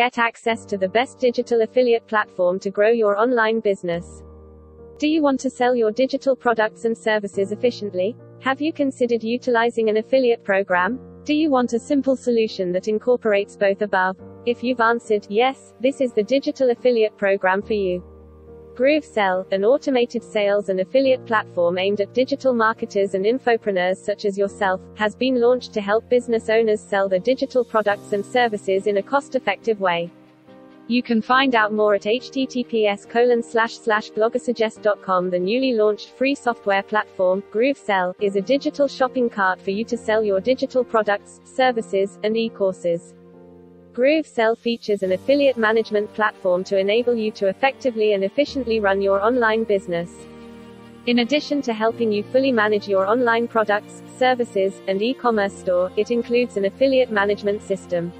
Get access to the best digital affiliate platform to grow your online business. Do you want to sell your digital products and services efficiently? Have you considered utilizing an affiliate program? Do you want a simple solution that incorporates both above? If you've answered yes, this is the digital affiliate program for you. GrooveSell, an automated sales and affiliate platform aimed at digital marketers and infopreneurs such as yourself, has been launched to help business owners sell their digital products and services in a cost-effective way. You can find out more at https colon slash slash bloggersuggest.com. The newly launched free software platform, GrooveSell, is a digital shopping cart for you to sell your digital products, services, and e-courses. GrooveSell features an affiliate management platform to enable you to effectively and efficiently run your online business. In addition to helping you fully manage your online products, services, and e-commerce store, it includes an affiliate management system.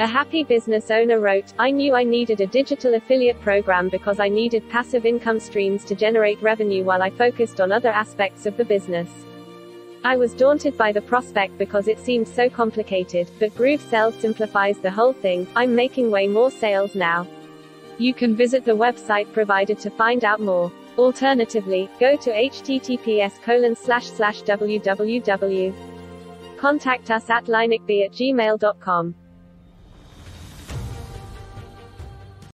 A happy business owner wrote, I knew I needed a digital affiliate program because I needed passive income streams to generate revenue while I focused on other aspects of the business. I was daunted by the prospect because it seemed so complicated, but GrooveSell simplifies the whole thing. I'm making way more sales now. You can visit the website provided to find out more. Alternatively, go to https colon slash slash www. Contact us at linux@gmail.com. at gmail.com.